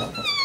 감사합니다.